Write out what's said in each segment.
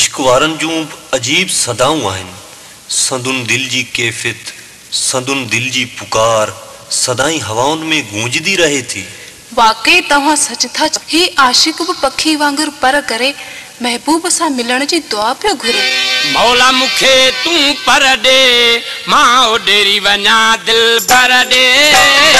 इश्क वारनि जूं अजीब सदाऊं आहिनि। संदुन दिल जी कैफ़ियत संदुन दिल जी पुकार सदाई हवाउनि में गूंजदी रहे थी। वाकई तव्हां सच था। ही आशिक बि पखी वांगुरु पर करे महबूब सां मिलण जी दुआ पियो घुरे। मौला मूंखे तूं पर ॾे माँ ओॾेरी वञा दिल भर ॾे।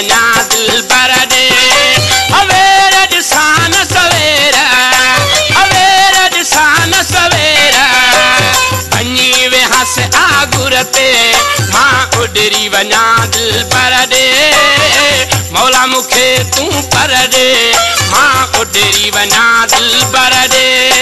उॾरी दिल भर ॾे अवेर ॾिसां सवेर अवेर ॾिसां सवेर। वञी वेहास आगुर ते, माँ उॾरी वञा दिल पर ॾे मौला मूंखे तूं पर ॾे माँ उॾरी वञा दिल पर ॾे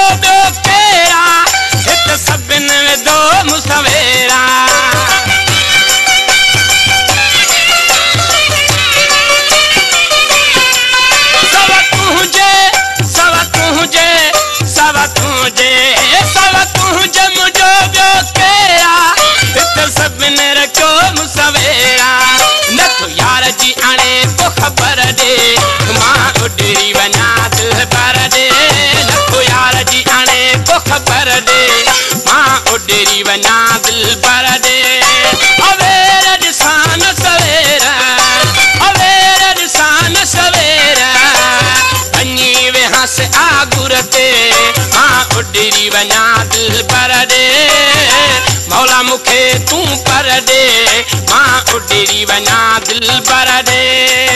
जम जो उॾरी वञा दिल भर ॾे अवेर ॾिसां न सवेर अवेर ॾिसां न सवेर वञी वेहास आगुर ते माँ दिल भर ॾे मौला मूंखे तूं पर दे वञा दिल भर ॾे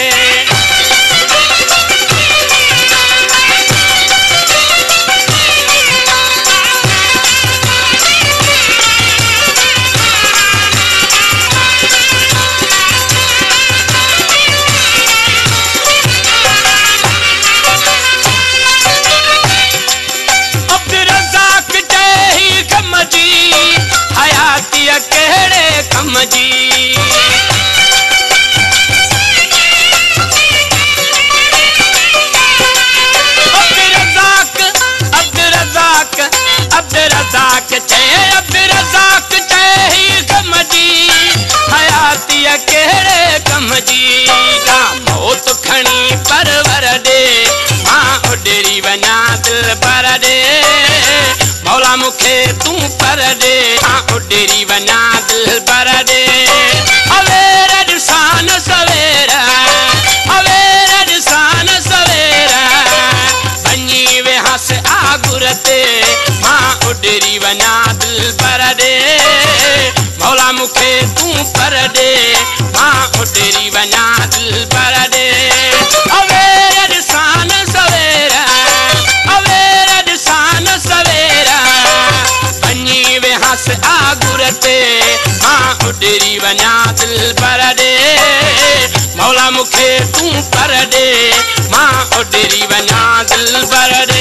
कहिड़े कम जी मौत खणी परवर ॾे माँ उॾेरी वञा दिल पर ॾे मौला मूंखे तूं पर ॾे माँ उॾेरी वञा दिल पर ॾे अवेर ॾिसां तूं ॾे माँ उॾेरी वञा दिल पर ॾे अवेर वञा दिल पर ॾे मौला मूंखे तूं पर ॾे माँ उॾेरी वञा दिल पर ॾे